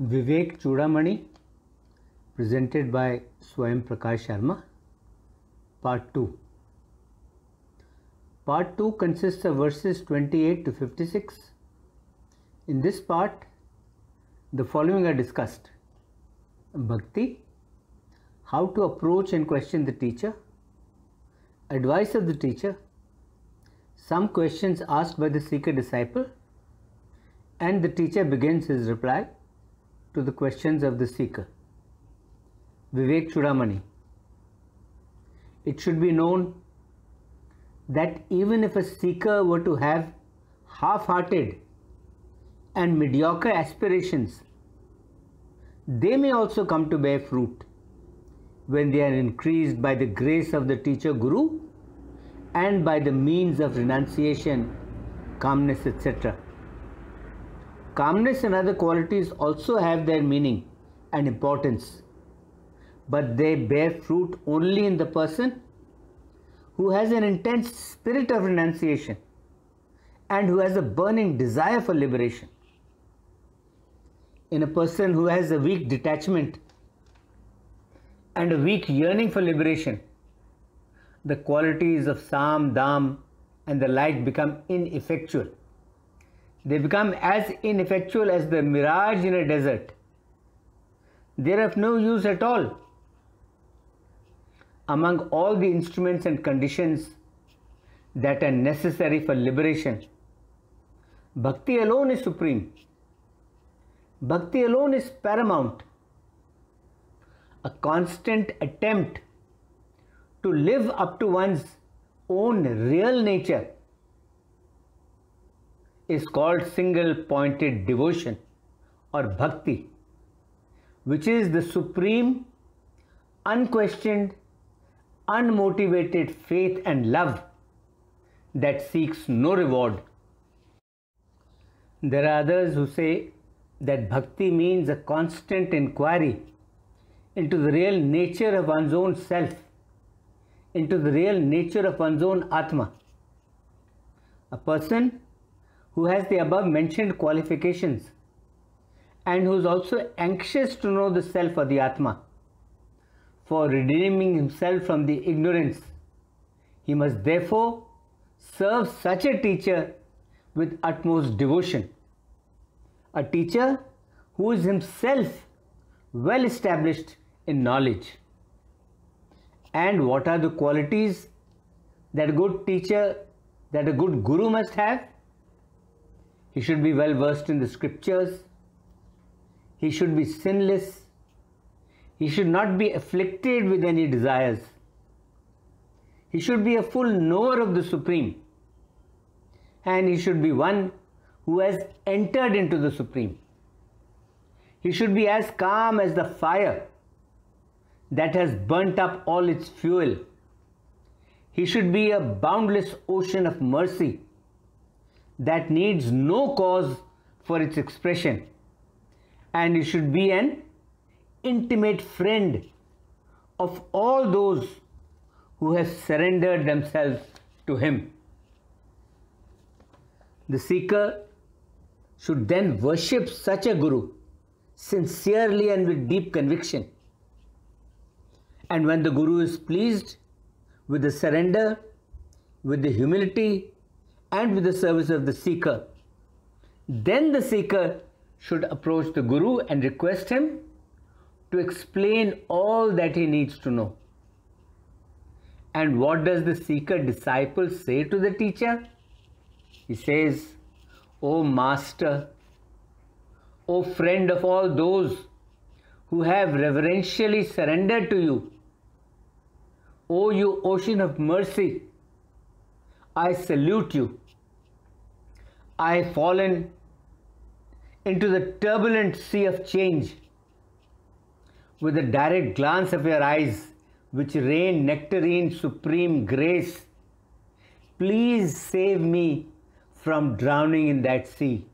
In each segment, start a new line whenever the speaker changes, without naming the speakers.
Vivek Chudamani, presented by Svayam Prakash Sharma. Part 2. Part 2 consists of verses 28 to 56. In this part, the following are discussed Bhakti, how to approach and question the teacher, advice of the teacher, some questions asked by the seeker disciple, and the teacher begins his reply to the questions of the seeker. Vivek Chudamani. It should be known that even if a seeker were to have half hearted and mediocre aspirations, they may also come to bear fruit when they are increased by the grace of the teacher Guru and by the means of renunciation, calmness, etc. Calmness and other qualities also have their meaning and importance, but they bear fruit only in the person who has an intense spirit of renunciation and who has a burning desire for liberation. In a person who has a weak detachment and a weak yearning for liberation, the qualities of Sam, Dam, and the like become ineffectual. They become as ineffectual as the mirage in a desert. They are of no use at all. Among all the instruments and conditions that are necessary for liberation, Bhakti alone is supreme. Bhakti alone is paramount. A constant attempt to live up to one's own real nature is called single pointed devotion or bhakti, which is the supreme, unquestioned, unmotivated faith and love that seeks no reward. There are others who say that bhakti means a constant inquiry into the real nature of one's own self, into the real nature of one's own Atma. A person who has the above mentioned qualifications and who is also anxious to know the self or the Atma for redeeming himself from the ignorance. He must therefore serve such a teacher with utmost devotion. A teacher who is himself well established in knowledge. And what are the qualities that a good teacher, that a good guru must have? He should be well versed in the scriptures. He should be sinless. He should not be afflicted with any desires. He should be a full knower of the Supreme. And he should be one who has entered into the Supreme. He should be as calm as the fire that has burnt up all its fuel. He should be a boundless ocean of mercy that needs no cause for its expression. And it should be an intimate friend of all those who have surrendered themselves to him. The seeker should then worship such a guru sincerely and with deep conviction. And when the guru is pleased with the surrender, with the humility, and with the service of the seeker, then the seeker should approach the guru and request him to explain all that he needs to know. And what does the seeker disciple say to the teacher? He says, O Master, O friend of all those who have reverentially surrendered to you, O you ocean of mercy, I salute you. I have fallen into the turbulent sea of change with a direct glance of your eyes, which rain nectarine supreme grace. Please save me from drowning in that sea.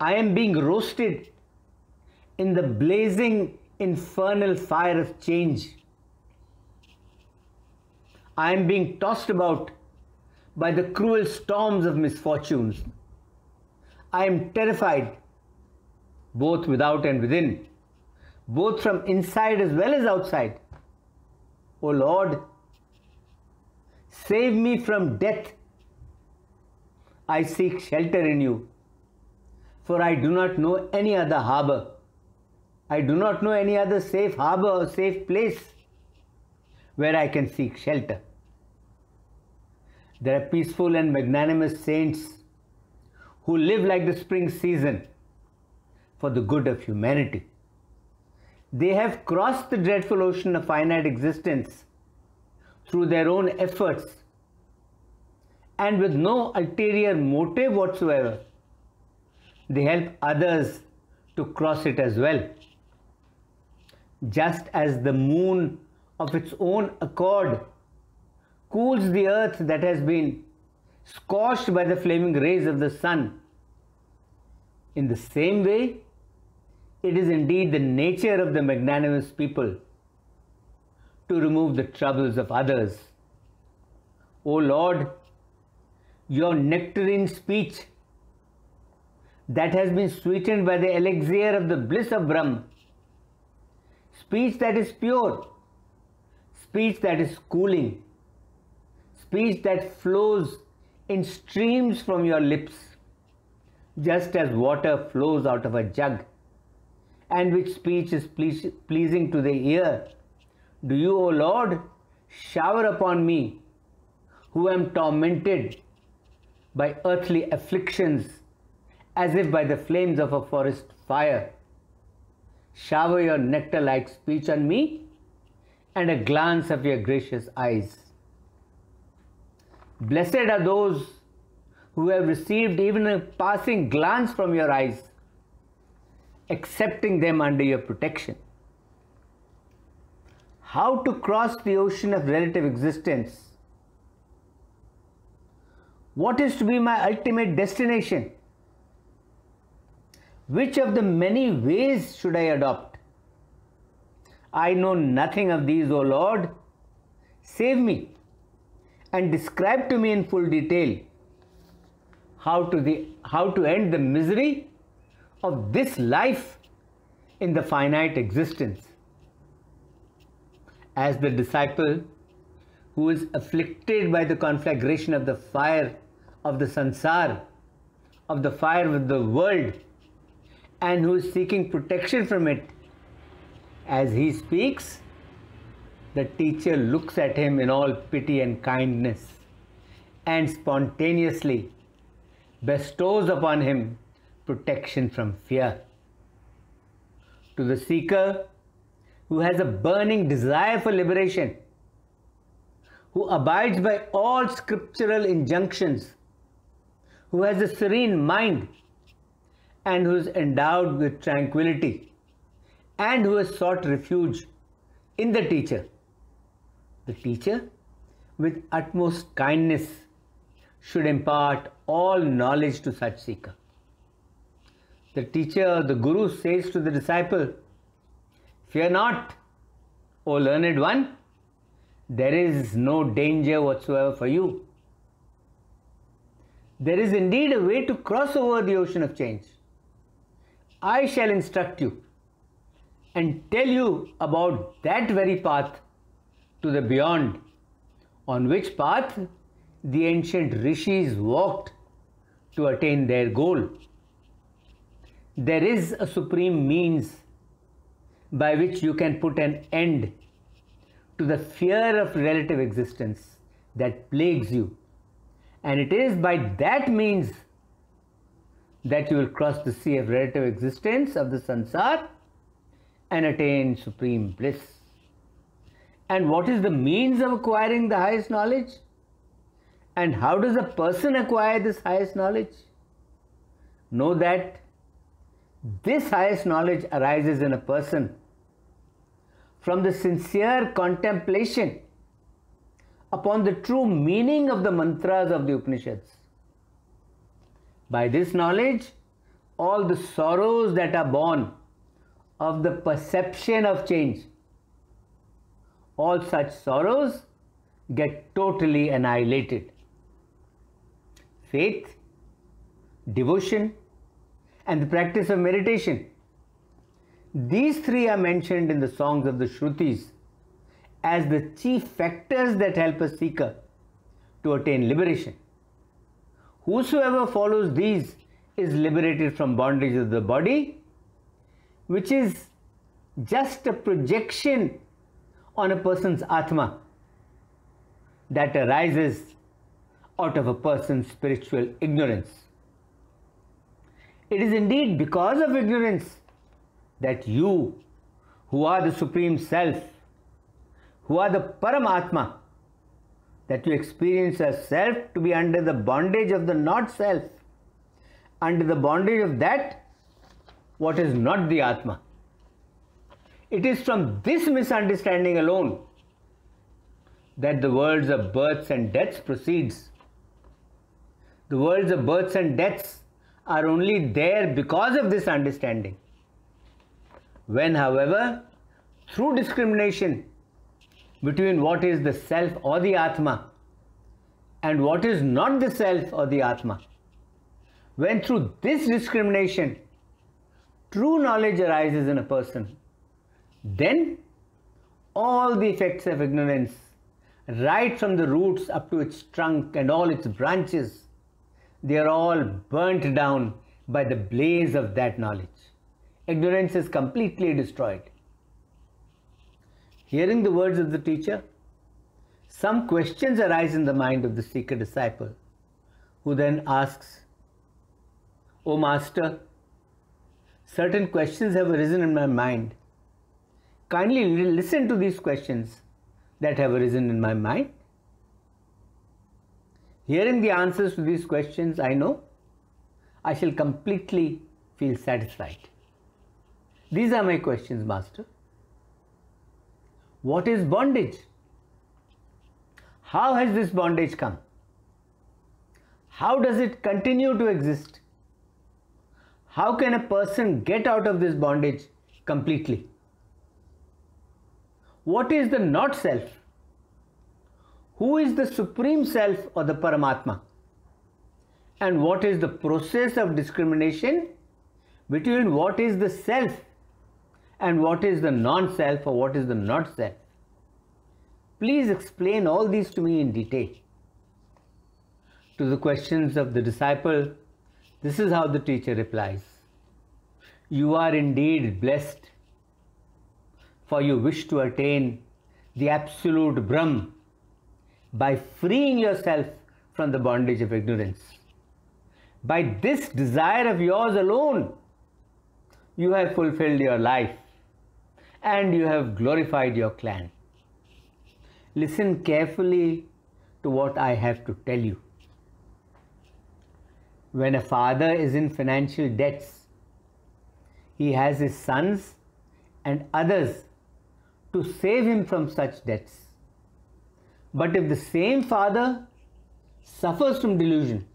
I am being roasted in the blazing infernal fire of change. I am being tossed about by the cruel storms of misfortunes. I am terrified both without and within, both from inside as well as outside. O Lord, save me from death. I seek shelter in you, for I do not know any other harbor. I do not know any other safe harbor or safe place where I can seek shelter. There are peaceful and magnanimous saints who live like the spring season for the good of humanity. They have crossed the dreadful ocean of finite existence through their own efforts and with no ulterior motive whatsoever. They help others to cross it as well. Just as the moon of its own accord cools the earth that has been scorched by the flaming rays of the sun. In the same way, it is indeed the nature of the magnanimous people to remove the troubles of others. O Lord, your nectarine speech that has been sweetened by the elixir of the bliss of Brahm, speech that is pure, speech that is cooling, speech that flows in streams from your lips, just as water flows out of a jug, and which speech is pleasing to the ear. Do you, O Lord, shower upon me, who am tormented by earthly afflictions, as if by the flames of a forest fire. Shower your nectar like speech on me and a glance of your gracious eyes. Blessed are those who have received even a passing glance from your eyes, accepting them under your protection. How to cross the ocean of relative existence? What is to be my ultimate destination? Which of the many ways should I adopt? I know nothing of these, O Lord. Save me and describe to me in full detail how to, the, how to end the misery of this life in the finite existence. As the disciple who is afflicted by the conflagration of the fire of the sansar, of the fire of the world, and who is seeking protection from it, as he speaks, the teacher looks at him in all pity and kindness and spontaneously bestows upon him protection from fear. To the seeker who has a burning desire for liberation, who abides by all scriptural injunctions, who has a serene mind, and who is endowed with tranquility, and who has sought refuge in the teacher the teacher, with utmost kindness, should impart all knowledge to such seeker. The teacher, the Guru says to the disciple, Fear not, O learned one, there is no danger whatsoever for you. There is indeed a way to cross over the ocean of change. I shall instruct you and tell you about that very path to the beyond, on which path the ancient rishis walked to attain their goal. There is a supreme means by which you can put an end to the fear of relative existence that plagues you. And it is by that means that you will cross the sea of relative existence of the sansar and attain supreme bliss. And what is the means of acquiring the highest knowledge? And how does a person acquire this highest knowledge? Know that this highest knowledge arises in a person from the sincere contemplation upon the true meaning of the mantras of the Upanishads. By this knowledge, all the sorrows that are born of the perception of change all such sorrows get totally annihilated. Faith, devotion, and the practice of meditation These three are mentioned in the songs of the Shrutis as the chief factors that help a seeker to attain liberation. Whosoever follows these is liberated from bondage of the body, which is just a projection on a person's Atma that arises out of a person's spiritual ignorance. It is indeed because of ignorance that you, who are the Supreme Self, who are the Paramatma, that you experience yourself to be under the bondage of the not self, under the bondage of that what is not the Atma. It is from this misunderstanding alone that the worlds of births and deaths proceeds. The worlds of births and deaths are only there because of this understanding. When, however, through discrimination between what is the self or the Atma and what is not the self or the Atma, when through this discrimination true knowledge arises in a person, then all the effects of ignorance, right from the roots up to its trunk and all its branches, they are all burnt down by the blaze of that knowledge. Ignorance is completely destroyed. Hearing the words of the teacher, some questions arise in the mind of the seeker disciple, who then asks, O Master, certain questions have arisen in my mind. Kindly listen to these questions that have arisen in my mind. Hearing the answers to these questions, I know I shall completely feel satisfied. These are my questions, Master. What is bondage? How has this bondage come? How does it continue to exist? How can a person get out of this bondage completely? What is the not self? Who is the supreme self or the Paramatma? And what is the process of discrimination between what is the self and what is the non self or what is the not self? Please explain all these to me in detail. To the questions of the disciple, this is how the teacher replies You are indeed blessed, for you wish to attain the absolute Brahm by freeing yourself from the bondage of ignorance. By this desire of yours alone, you have fulfilled your life and you have glorified your clan. Listen carefully to what I have to tell you. When a father is in financial debts, he has his sons and others to save him from such debts. But if the same father suffers from delusion,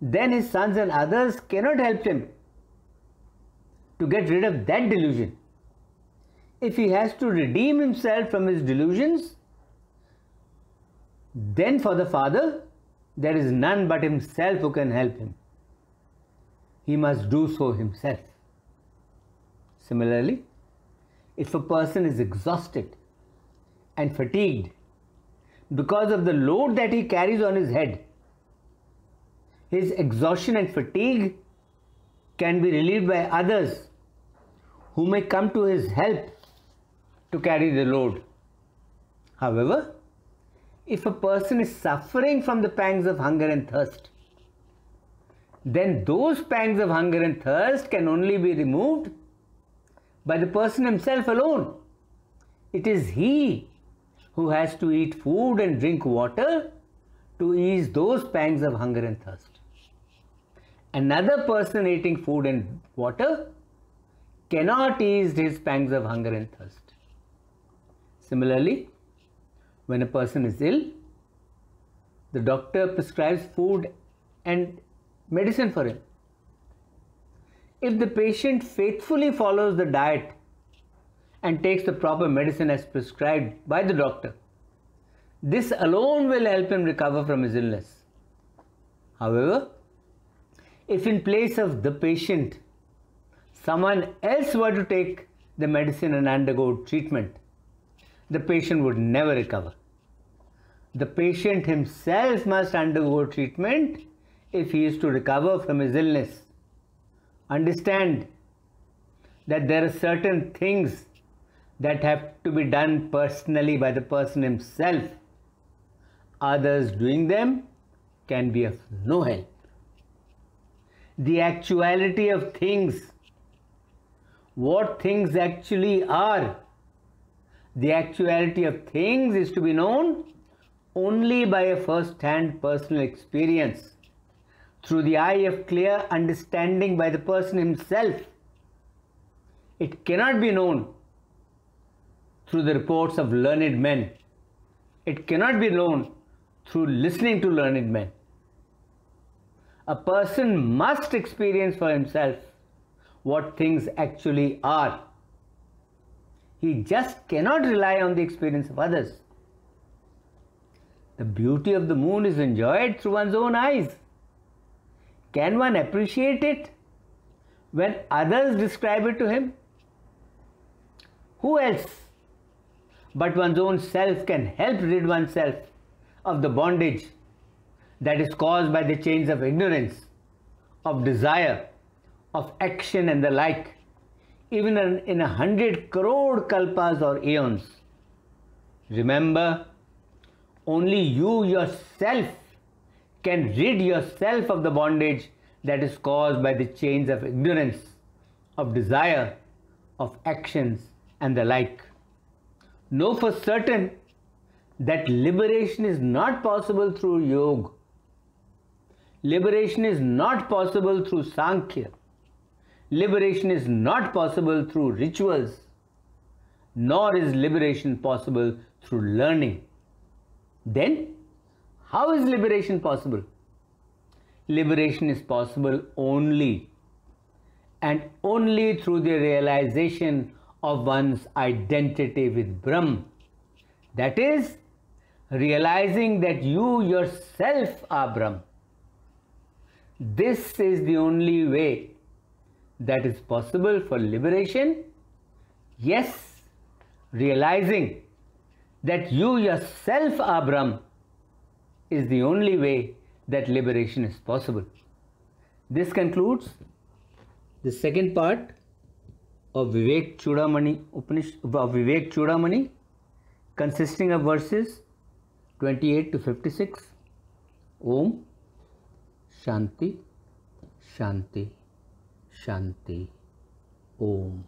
then his sons and others cannot help him to get rid of that delusion if he has to redeem himself from his delusions, then for the Father, there is none but himself who can help him. He must do so himself. Similarly, if a person is exhausted and fatigued because of the load that he carries on his head, his exhaustion and fatigue can be relieved by others who may come to his help to carry the load. However, if a person is suffering from the pangs of hunger and thirst, then those pangs of hunger and thirst can only be removed by the person himself alone. It is he who has to eat food and drink water to ease those pangs of hunger and thirst. Another person eating food and water cannot ease his pangs of hunger and thirst. Similarly, when a person is ill, the doctor prescribes food and medicine for him. If the patient faithfully follows the diet and takes the proper medicine as prescribed by the doctor, this alone will help him recover from his illness. However, if in place of the patient, someone else were to take the medicine and undergo treatment, the patient would never recover. The patient himself must undergo treatment if he is to recover from his illness. Understand that there are certain things that have to be done personally by the person himself. Others doing them can be of no help. The actuality of things, what things actually are, the actuality of things is to be known only by a first hand personal experience through the eye of clear understanding by the person himself. It cannot be known through the reports of learned men. It cannot be known through listening to learned men. A person must experience for himself what things actually are. He just cannot rely on the experience of others. The beauty of the moon is enjoyed through one's own eyes. Can one appreciate it when others describe it to him? Who else but one's own self can help rid oneself of the bondage that is caused by the chains of ignorance, of desire, of action and the like, even in a hundred crore kalpas or aeons. Remember, only you yourself can rid yourself of the bondage that is caused by the chains of ignorance, of desire, of actions, and the like. Know for certain that liberation is not possible through yoga. Liberation is not possible through Sankhya. Liberation is not possible through rituals, nor is liberation possible through learning. Then, how is liberation possible? Liberation is possible only and only through the realization of one's identity with Brahm. That is, realizing that you yourself are Brahm. This is the only way that is possible for liberation. Yes, realizing that you yourself are Brahm is the only way that liberation is possible. This concludes the second part of Vivek Chudamani Upanishad of Vivek Chudamani consisting of verses 28 to 56 Om Shanti Shanti Shanti. Om